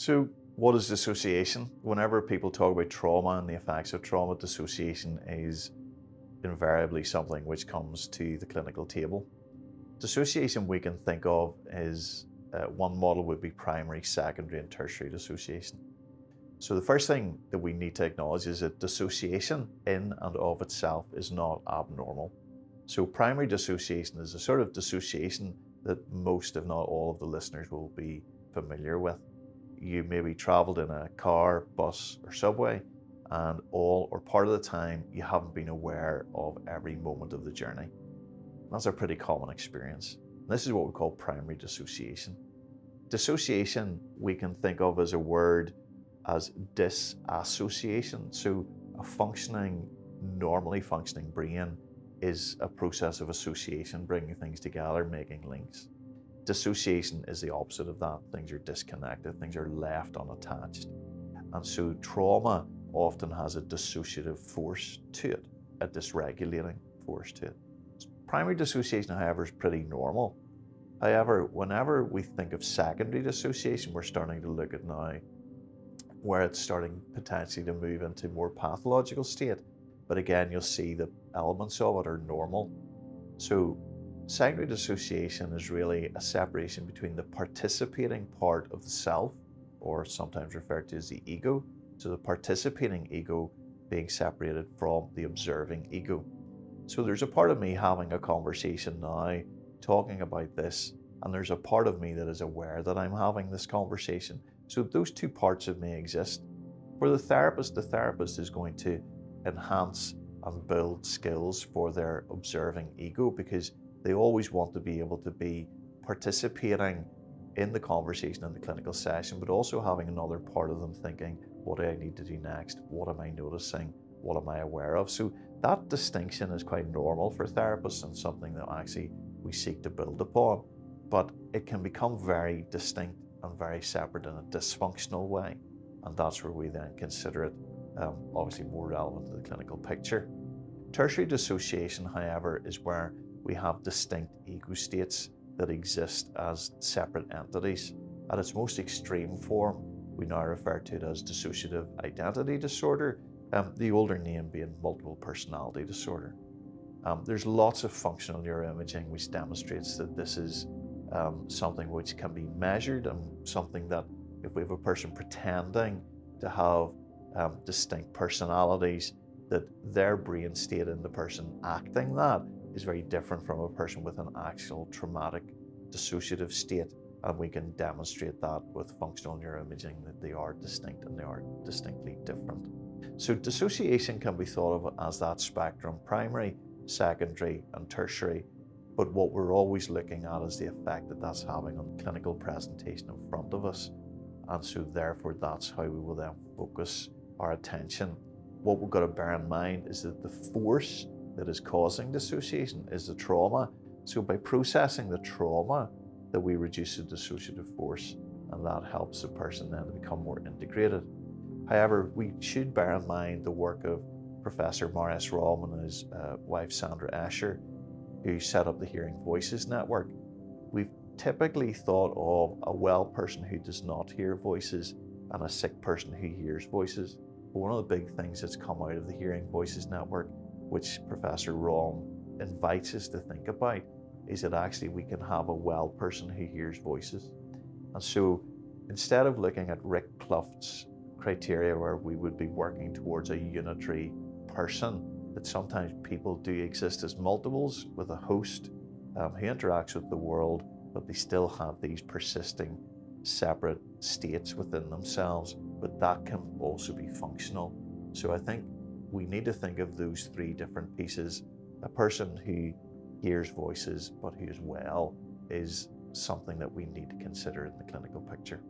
So, what is dissociation? Whenever people talk about trauma and the effects of trauma, dissociation is invariably something which comes to the clinical table. Dissociation we can think of is uh, one model would be primary, secondary, and tertiary dissociation. So, the first thing that we need to acknowledge is that dissociation in and of itself is not abnormal. So, primary dissociation is a sort of dissociation that most, if not all, of the listeners will be familiar with. You maybe traveled in a car, bus, or subway, and all or part of the time you haven't been aware of every moment of the journey. That's a pretty common experience. This is what we call primary dissociation. Dissociation we can think of as a word as disassociation. So a functioning, normally functioning brain is a process of association, bringing things together, making links. Dissociation is the opposite of that. Things are disconnected, things are left unattached. And so trauma often has a dissociative force to it, a dysregulating force to it. Primary dissociation, however, is pretty normal. However, whenever we think of secondary dissociation, we're starting to look at now where it's starting potentially to move into more pathological state. But again, you'll see the elements of it are normal. So secondary dissociation is really a separation between the participating part of the self, or sometimes referred to as the ego, so the participating ego being separated from the observing ego. So there's a part of me having a conversation now, talking about this, and there's a part of me that is aware that I'm having this conversation. So those two parts of me exist. For the therapist, the therapist is going to enhance and build skills for their observing ego because they always want to be able to be participating in the conversation in the clinical session, but also having another part of them thinking, what do I need to do next? What am I noticing? What am I aware of? So that distinction is quite normal for therapists and something that actually we seek to build upon. But it can become very distinct and very separate in a dysfunctional way. And that's where we then consider it um, obviously more relevant to the clinical picture. Tertiary dissociation, however, is where we have distinct ego states that exist as separate entities. At its most extreme form, we now refer to it as dissociative identity disorder, um, the older name being multiple personality disorder. Um, there's lots of functional neuroimaging which demonstrates that this is um, something which can be measured and something that if we have a person pretending to have um, distinct personalities, that their brain state in the person acting that is very different from a person with an actual traumatic dissociative state. And we can demonstrate that with functional neuroimaging that they are distinct and they are distinctly different. So, dissociation can be thought of as that spectrum primary, secondary, and tertiary. But what we're always looking at is the effect that that's having on clinical presentation in front of us. And so, therefore, that's how we will then focus our attention. What we've got to bear in mind is that the force that is causing dissociation is the trauma. So, by processing the trauma, that we reduce the dissociative force, and that helps the person then to become more integrated. However, we should bear in mind the work of Professor Marius Romme and his uh, wife Sandra Escher, who set up the Hearing Voices Network. We've typically thought of a well person who does not hear voices and a sick person who hears voices. But one of the big things that's come out of the Hearing Voices Network, which Professor Romme invites us to think about, is that actually we can have a well person who hears voices. And so instead of looking at Rick Kluft's criteria where we would be working towards a unitary person, that sometimes people do exist as multiples with a host um, who interacts with the world, but they still have these persisting separate states within themselves, but that can also be functional. So I think we need to think of those three different pieces. A person who hears voices but who is well is something that we need to consider in the clinical picture.